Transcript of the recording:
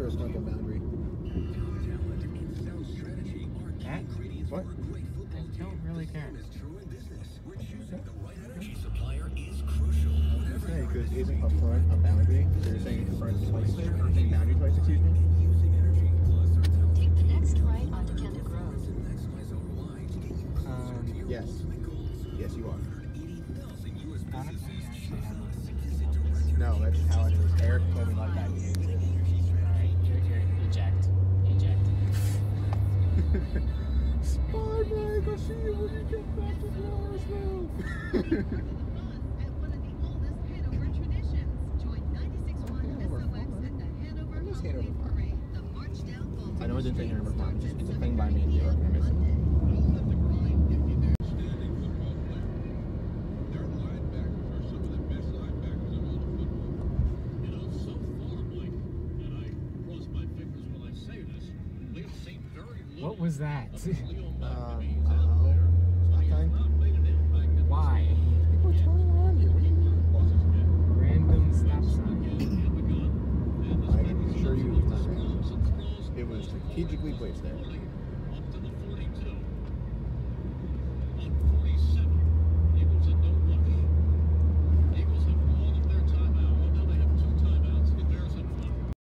or a frontal boundary? That? What? I don't really care. Okay, because isn't a front a boundary? So you're saying front twice there? Or saying boundary twice, excuse me? Take the next right onto Kendrick Road. Um, Yes. Yes, you are. I don't. No, that's how it is. Eric told me like that. Alright, you're, you're eject. Eject. Spy I see you when you get back to Flowersville. at one of the oldest Hanover traditions. Join 96.1 Hanover SOX Farm. at the Hanover What is Halloween Hanover Farm? Parade. The March Down Baltimore I know it didn't say Hanover Farm. It's, just, it's a thing by me and you. I miss it. Made an impact in this Why? People are turning around you. What do you mean? Random stop sign. Have a gun, and the I can assure you it was not random. It was strategically placed there.